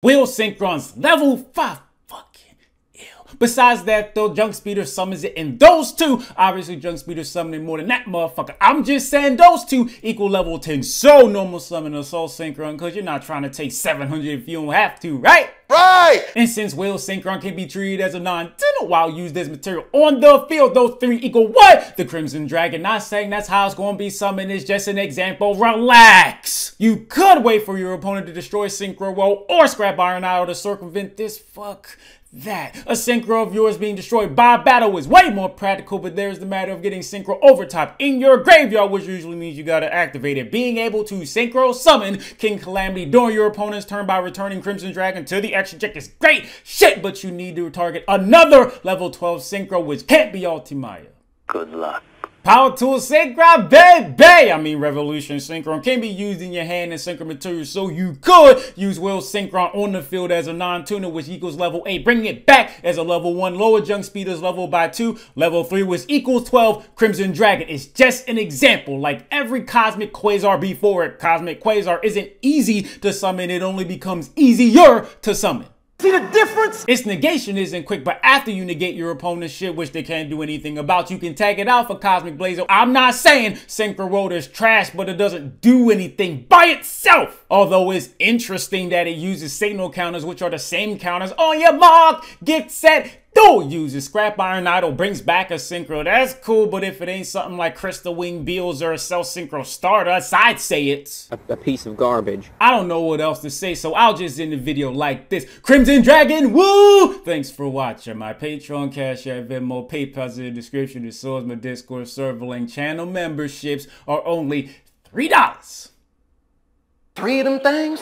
Wheel Synchron's level 5 fucking ill. Besides that though, Junk Speeder summons it in those two. Obviously Junk Speeder summoning more than that motherfucker. I'm just saying those two equal level 10. So normal summon Assault Synchron because you're not trying to take 700 if you don't have to, right? Right! And since Will Synchron can be treated as a non-tuner while used as material on the field, those three equal what? The Crimson Dragon. Not saying that's how it's going to be summoned. It's just an example. Relax. You could wait for your opponent to destroy Synchro World or Scrap Iron Idol to circumvent this fuck that. A synchro of yours being destroyed by battle is way more practical, but there's the matter of getting Synchro Over Top in your graveyard, which usually means you gotta activate it. Being able to synchro summon King Calamity during your opponent's turn by returning Crimson Dragon to the extra deck is great shit, but you need to target another level 12 synchro, which can't be Ultimaya. Good luck. Power Tool Synchron, baby! I mean, Revolution Synchron can be used in your hand and Synchro material, so you could use Wheel Synchron on the field as a non-tuner, which equals level 8. Bringing it back as a level 1. Lower Junk Speed is level by 2. Level 3 which equals 12 Crimson Dragon. It's just an example. Like every Cosmic Quasar before it, Cosmic Quasar isn't easy to summon. It only becomes easier to summon. The difference? Its negation isn't quick, but after you negate your opponent's shit, which they can't do anything about, you can tag it out for Cosmic Blazer. I'm not saying Synchro World is trash, but it doesn't do anything by itself. Although it's interesting that it uses signal counters, which are the same counters on your mark, get set, do uses Scrap Iron Idol, brings back a Synchro. That's cool, but if it ain't something like Crystal Wing Beals or a Cell Synchro Stardust, I'd say it's a, a, piece of garbage. I don't know what else to say, so I'll just end the video like this. Crimson Dragon, woo! Thanks for watching. My Patreon, Cash App, Venmo, PayPal's in the description. The source, my Discord server link, channel memberships are only $3. Three of them things?